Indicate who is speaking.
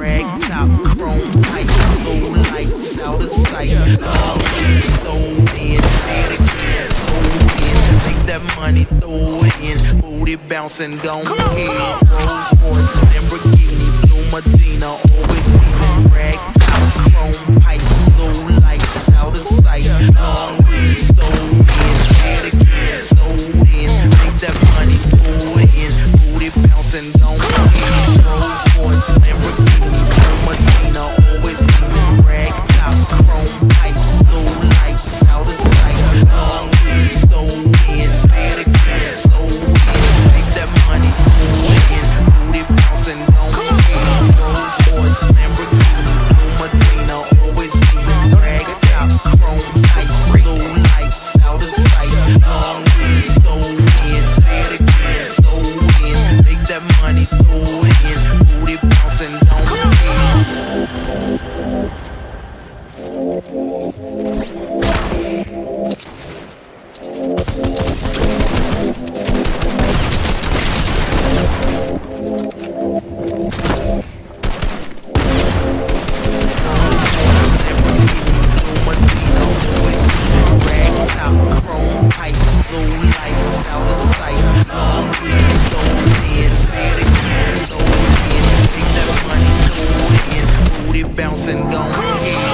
Speaker 1: rag top, chrome pipes, no lights out of sight. All in, sold in, stand again, sold in. Make that money, throw it in. Booty bouncing, go ahead. Rolls Royce, Lamborghini, Blue Medina, always leaving rag bouncing, going.